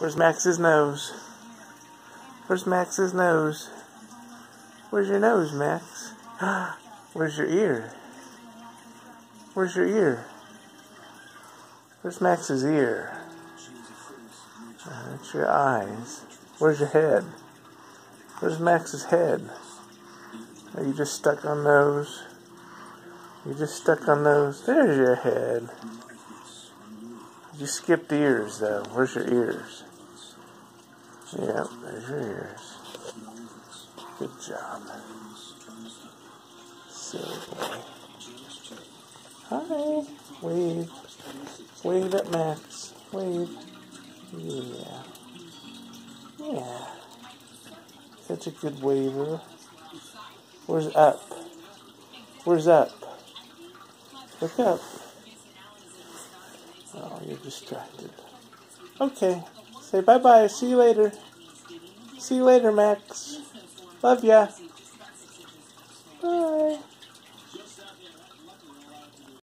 Where's Max's nose? Where's Max's nose? Where's your nose, Max? Where's your ear? Where's your ear? Where's Max's ear? Uh, That's your eyes. Where's your head? Where's Max's head? Are you just stuck on those? You just stuck on those. There's your head. You skipped ears though. Where's your ears? Yeah, there's your ears. Good job. Silly boy. Hi. Wave. Wave at Max. Wave. Yeah. Yeah. Such a good waver. Where's up? Where's up? Look up. Oh, you're distracted. Okay. Say bye-bye. See you later. See you later, Max. Love ya. Bye.